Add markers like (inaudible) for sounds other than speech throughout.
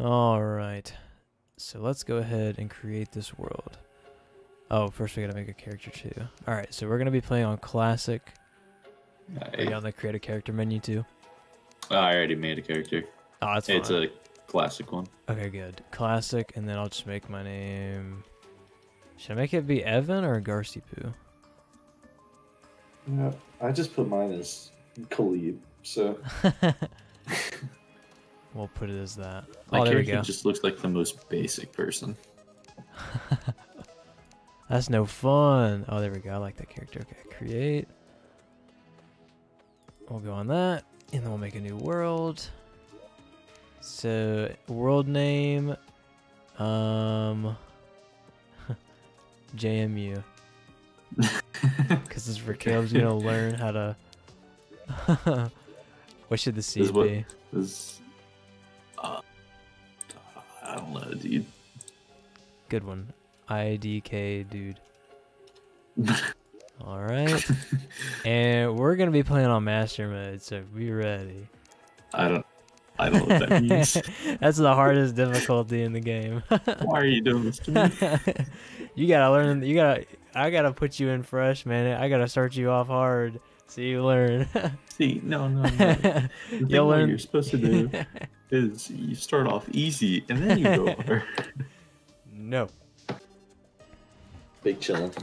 All right. So let's go ahead and create this world. Oh, first we gotta make a character too. All right. So we're gonna be playing on classic. Are you on the create a character menu too? I already made a character. Oh, that's fine. It's a classic one. Okay, good. Classic, and then I'll just make my name. Should I make it be Evan or Garstypoo? Yeah, I just put mine as Caleb. So (laughs) we'll put it as that. My oh, there we character go. just looks like the most basic person. (laughs) That's no fun. Oh, there we go. I like that character. Okay, create. We'll go on that, and then we'll make a new world. So, world name, um, (laughs) JMU, because (laughs) this is for Caleb's gonna learn how to. what should the C This is what- be? This, uh, I don't know, dude. Good one. IDK dude. (laughs) All right. and we're going to be playing on master mode, so be ready. I don't. I don't know what that means. (laughs) That's the hardest difficulty in the game. (laughs) Why are you doing this to me? you got to learn you got to I got to put you in fresh, man. I got to start you off hard so you learn. (laughs) See, no, no, no. The (laughs) thing You'll what learn you're supposed to do (laughs) is you start off easy and then you go hard. No. big chillin'.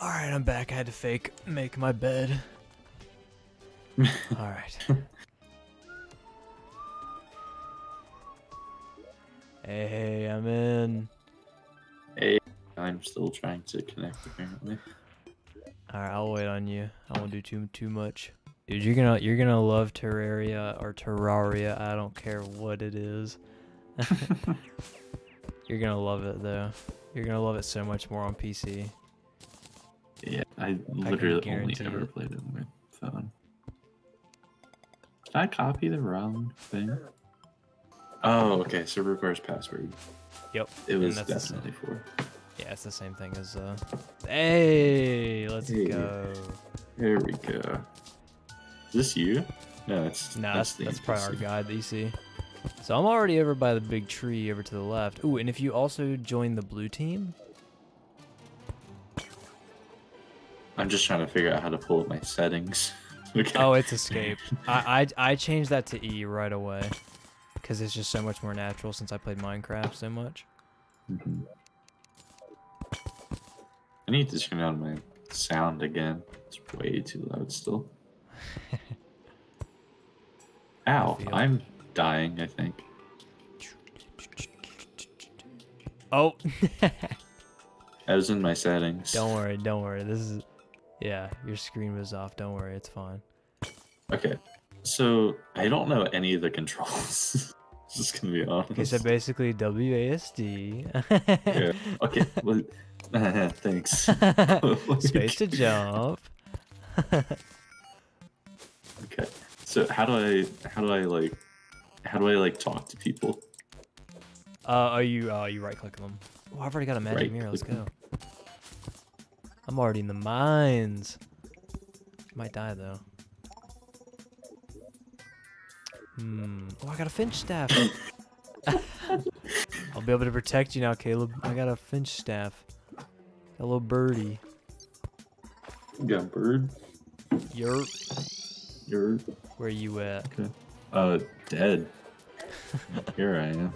All right, I'm back. I had to fake make my bed. All right. Hey, hey, I'm in. I'm still trying to connect apparently. All right, I'll wait on you. I won't do too too much. Dude, you're gonna you're gonna love Terraria or Terraria. I don't care what it is. (laughs) you're gonna love it though. You're gonna love it so much more on PC. Yeah, I literally only guarantee ever it. played it on my phone. Did I copy the wrong thing? Oh, okay. So requires password. Yep. It was that's the same- definitely for. Yeah, it's the same thing as uh. Hey, let's Hey. go. There we go. Is this you? No, it's No, that's the that's probably our guide that you see. So I'm already over by the big tree over to the left. Ooh, and if you also join the blue team, I'm just trying to figure out how to pull up my settings. (laughs) okay. Oh, it's escape. I, I I changed that to E right away because it's just so much more natural since I played Minecraft so much. Mhm. I need to turn down my sound again. It's way too loud still. (laughs) Ow. I'm dying, I think. Oh, (laughs) I was in my settings. don't worry, don't worry. This is yeah, your screen was off. Don't worry, it's fine. Okay. So I don't know any of the controls. (laughs) Just gonna be honest. Okay, so basically WASD. yeah. Okay. Well, (laughs) thanks. (laughs) Space to (laughs) jump. Okay. So how do I how do I like how do I like talk to people? Uh, are you uh, you right click them? Oh, I've already got a magic mirror. Let's go. I'm already in the mines. Might die though. Hmm. Oh, I got a finch staff. I'll be able to protect you now, Caleb. I got a finch staff. Little birdie. Got bird. You're You're where you at? uh dead. (laughs) Here I am.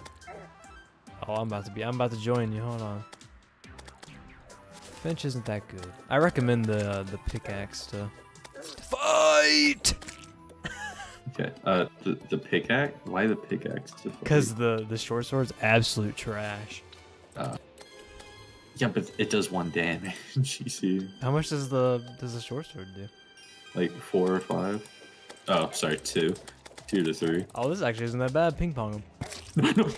Oh, I'm about to be. I'm about to join you. Hold on. Finch isn't that good. I recommend the uh, the pickaxe to fight. Okay. Uh the, the pickaxe? Why the pickaxe? to fight? Because the the short sword's absolute trash. Yeah, but it does one damage. (laughs) you see How much does the does the short sword do? like four or five. Oh, sorry, two. Two to three. Oh, this actually isn't that bad. Ping pong him. (laughs)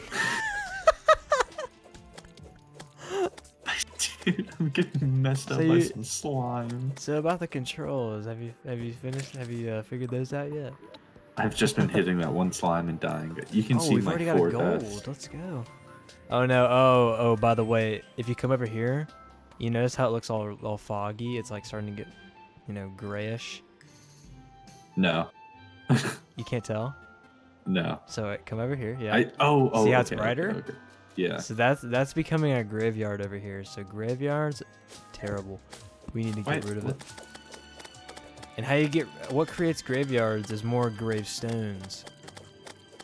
Dude, I'm getting messed So up by some slime. So about the controls, have you have you finished? Have you uh, figured those out yet? I've just been hitting that one slime and dying. You can oh, see my already got a four gold. deaths. Let's go. Oh no. Oh oh. By the way, if you come over here, you notice how it looks all all foggy. It's like starting to get, you know, grayish. No. (laughs) You can't tell. no. So uh, come over here. Yeah. I oh oh. See how it's brighter? okay, okay. Yeah. So that's that's becoming a graveyard over here. So graveyards, terrible. We need to get Wait, rid of what? it. And how you get what creates graveyards is more gravestones.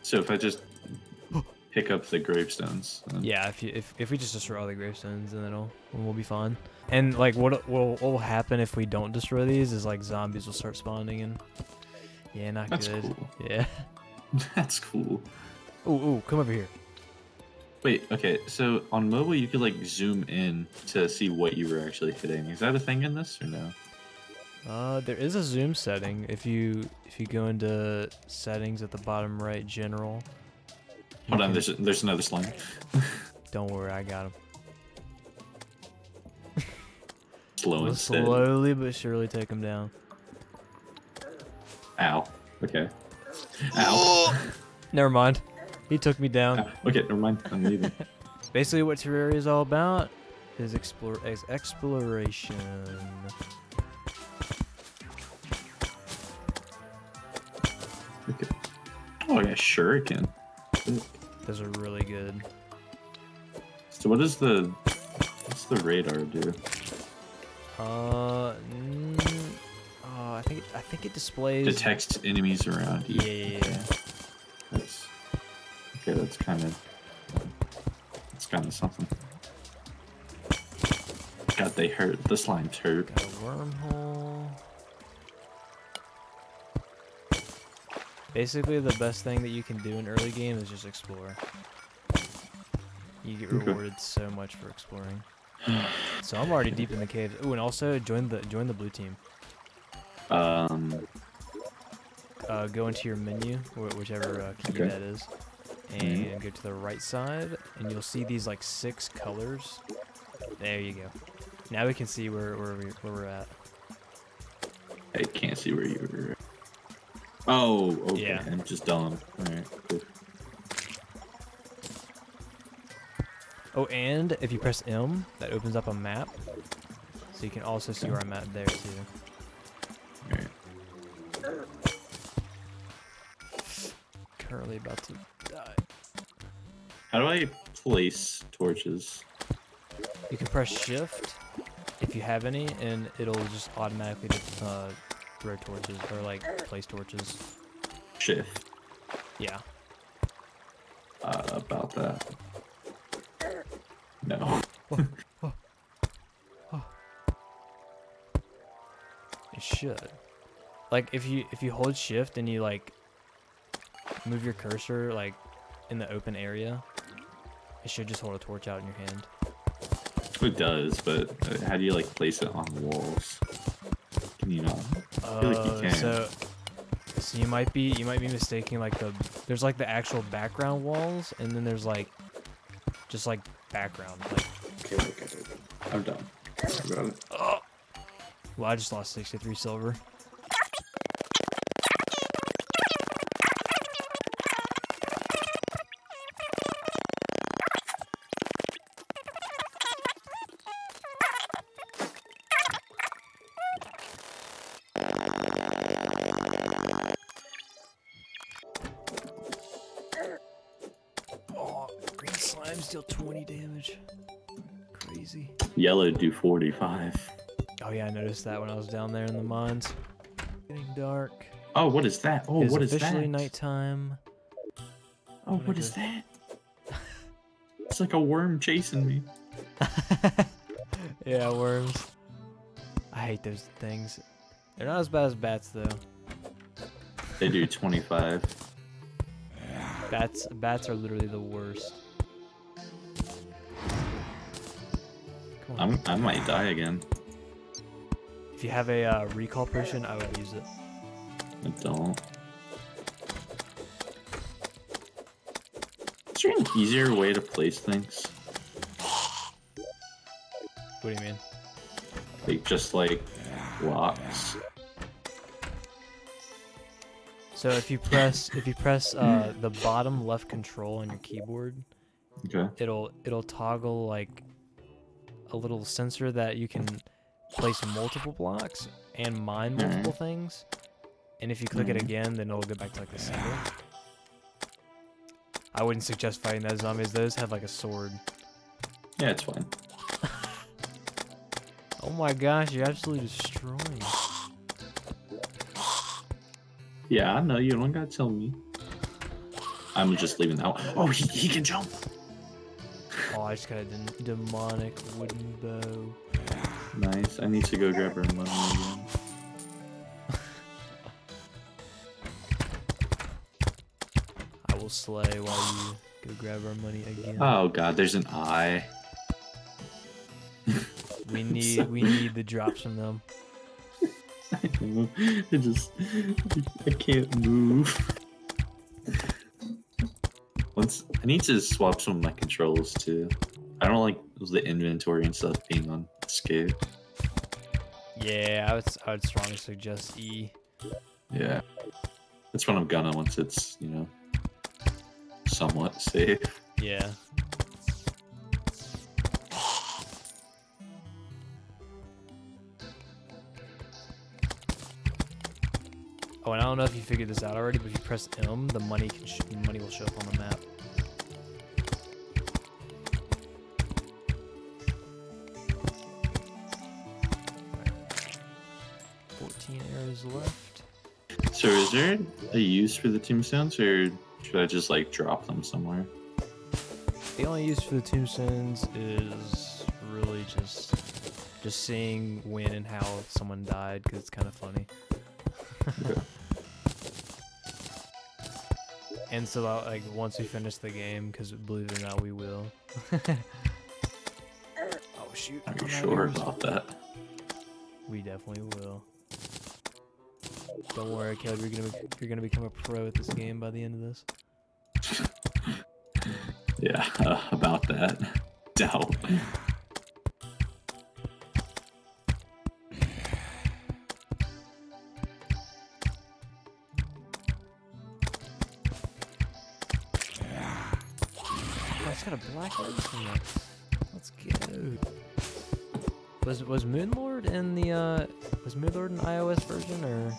So if I just pick up the gravestones. then- Yeah, if you if, if we just destroy all the gravestones, then it'll we'll be fine. And like what will what will happen if we don't destroy these is like zombies will start spawning and yeah, not That's good. cool. Yeah. (laughs) (laughs) That's cool. Ooh, ooh, come over here. Wait, okay. So on mobile, you could like zoom in to see what you were actually hitting. Is that a thing in this or no? Uh, there is a zoom setting. If you if you go into settings at the bottom right, general. You Hold on, there's there's another slime. (laughs) Don't worry, I got him. (laughs) Slow We'll and steady. slowly but surely take him down. Ow. Okay. Ow. (laughs) Never mind. He took me down. Ow. Okay, never mind. I'm leaving. Basically, what Terraria is all about is explore is exploration. Okay. Oh, yeah, sure shuriken. Those are really good. So what does the what's the radar do? Uh, mm, oh, I think I think it displays. Detects enemies around you. Yeah, yeah, yeah. That's okay. That's kind of that's kind of something. God, they hurt. The slimes hurt. Got a wormhole. Basically, the best thing that you can do in early game is just explore. You get Okay. rewarded so much for exploring. So I'm already deep in the caves. Oh, and also join the join the blue team. Um. Uh, go into your menu, wh- whichever uh, key Okay. that is, Mhm. and go to the right side, and you'll see these like six colors. There you go. Now we can see where where, we, where we're at. I can't see where you were. Oh, okay. Yeah. I'm just dumb. Alright, cool. Oh, and if you press M, that opens up a map. So you can also see where I'm at there too. Alright. Currently about to die. How do I place torches? You can press Shift if you have any, and it'll just automatically uh, throw torches or like place torches. Shift. Yeah. Uh, about that. No. (laughs) It should. Like if you if you hold shift and you like move your cursor like in the open area, it should just hold a torch out in your hand. It does, but uh, how do you like place it on walls? Can you not? Feel like you Uh, can. so so you might be you might be mistaking like the there's like the actual background walls and then there's like just like background like Okay, okay, okay. I'm done. Sorry about it. oh well I just lost 63 silver. Slimes deal 20 damage. Crazy. Yellow do 45. Oh yeah, I noticed that when I was down there in the mines. Getting dark. Oh, what is that? Oh, it's what is officially that? nighttime. Oh, What is that? (laughs) It's like a worm chasing me. (laughs) yeah, worms. I hate those things. They're not as bad as bats though. They do 25. Bats bats are literally the worst. I'm, I might die again. If you have a uh, recall potion, I would use it. I don't. Is there an easier way to place things? What do you mean? Like just like blocks. So if you press if you press uh, the bottom left control on your keyboard, Okay. it'll it'll toggle like a little sensor that you can place multiple blocks and mine multiple things. And if you click it Mhm. again, then it'll go back to like the symbol. I wouldn't suggest fighting those zombies. Those have like a sword. Yeah, it's fine. (laughs) Oh my gosh, you're absolutely destroying. Yeah, I know. You don't gotta tell me. I'm just leaving that one. Oh, he, he can jump. I just got a dem- demonic wooden bow. Nice. I need to go grab her money again. I will slay while you go grab our money again. Oh god, there's an eye. (laughs) we need (laughs) we need the drops from them. I (laughs) know. I just I can't move. I need to swap some of my controls too. I don't like the inventory and stuff being on escape. Yeah, I would I would strongly suggest E. Yeah. That's what I'm gonna once it's, you know, somewhat safe. Yeah. Oh, and I don't know if you figured this out already, but if you press M, the money can sh- money will show up on the map. 15 arrows left. So is there a use for the tombstones, or should I just like drop them somewhere? The only use for the tombstones is really just just seeing when and how someone died because it's kind of funny. okay. (laughs) And so uh, like once we finish the game, because believe it or not, we will. (laughs) oh shoot! Are you sure about that? We definitely will. Don't worry, Caleb. You're gonna be, you're gonna become a pro at this game by the end of this. Yeah, uh, (laughs) about that. (laughs) Doubt. Oh, it's got a black light from that. Let's go. Was was Moonlord in the uh was Moonlord in iOS version or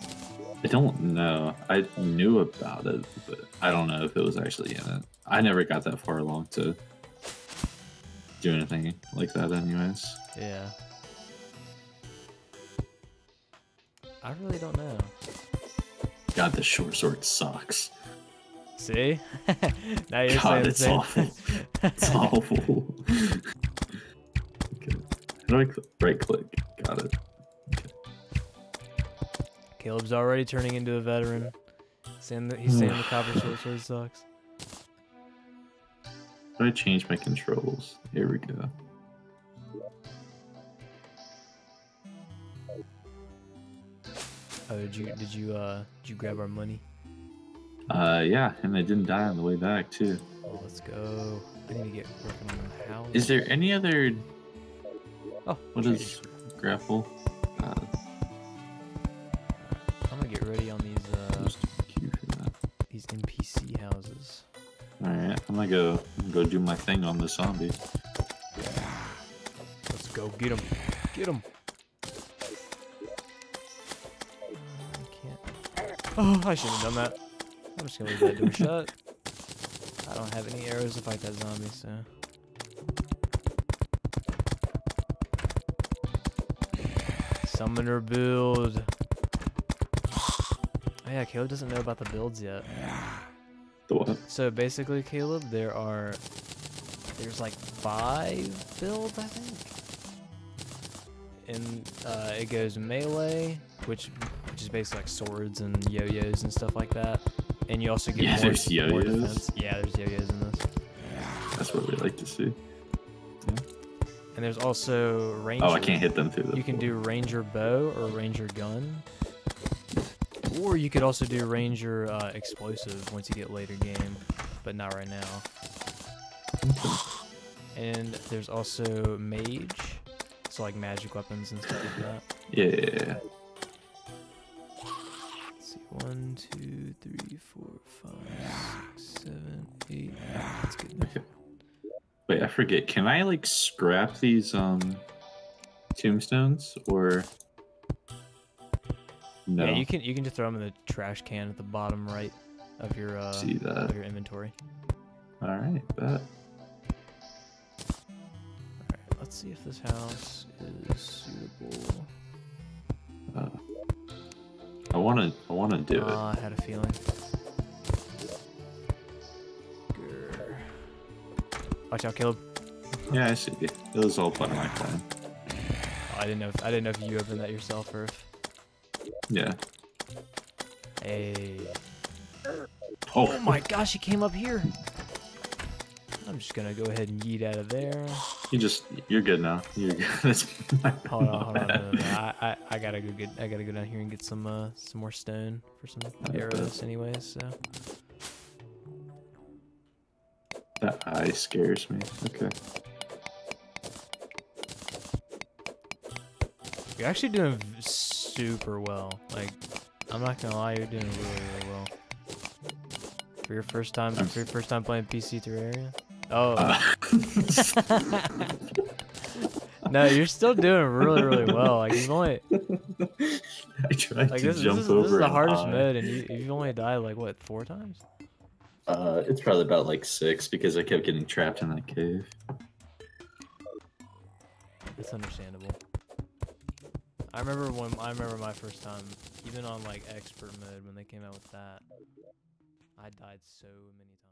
I don't know. I knew about it, but I don't know if it was actually in it. I never got that far along to do anything like that, anyways. yeah. I really don't know. God, the short sword sucks. See? (laughs) now you're God, it's awful. It's (laughs) awful. okay. How do I cl- right click? Got it. Caleb's already turning into a veteran. Saying that he's saying the (sighs) copper short sword sucks. Do I change my controls? Here we go. Oh, did you did you uh did you grab our money? Uh, yeah, and I didn't die on the way back too. Oh, let's go. I need to get working on the house. Is there any other Oh, what is grapple? I'm gonna get ready on these uh just queue for that. these NPC houses. All right, I'm gonna go go do my thing on the zombie. Let's go get him. Get him. I can't. Oh, I shouldn't have done that. I'm just gonna leave that door shut. I don't have any arrows to fight that zombie, so. Summoner build. Oh yeah, Caleb doesn't know about the builds yet. The what? So basically, Caleb, there are there's like five builds, I think. And uh, it goes melee, which which is basically like swords and yo-yos and stuff like that. And you also get Yeah, more, there's yo-yos. defense. Yeah, there's yo-yos in this. That's what we like to see. Yeah. And there's also ranger. Oh, I can't hit them through the. You can do ranger bow or ranger gun. Or you could also do ranger uh, explosive once you get later game, but not right now. And there's also mage, so like magic weapons and stuff like that. Yeah. Let's see, one, two, three, four, five, six, seven, eight. That's good enough. Okay. Wait, I forget. Can I like scrap these um tombstones or No. Yeah, you can you can just throw them in the trash can at the bottom right of your uh see that. of your inventory. All right, bet. Let's see if this house is suitable. Uh, I want to. I want to do it. Ah, I had a feeling. Grr. Watch out, Caleb. Yeah, I see. It was all part of my plan. Oh, I didn't know. If, I didn't know if you opened that yourself or if. Yeah. Hey. Oh, Oh my gosh, he came up here. I'm just gonna go ahead and yeet out of there. You just. You're good now. You're good. (laughs) That's Hold on, hold on. No, no, no. I, I, I gotta go get. I gotta go down here and get some uh some more stone for some arrows, anyways. So. That eye scares me. Okay. You're actually doing super well. Like, I'm not gonna lie, you're doing really, really well. For your first time, I'm- for your first time playing PC Terraria. Oh Uh, (laughs) no, you're still doing really, really well. Like you've only (laughs) I tried like to this, this jump is over this is the hardest eye. mode, and you, you've only died like what four times? Uh, it's probably about like six because I kept getting trapped in that cave. That's understandable. I remember when I remember my first time, even on like expert mode when they came out with that. I died so many times.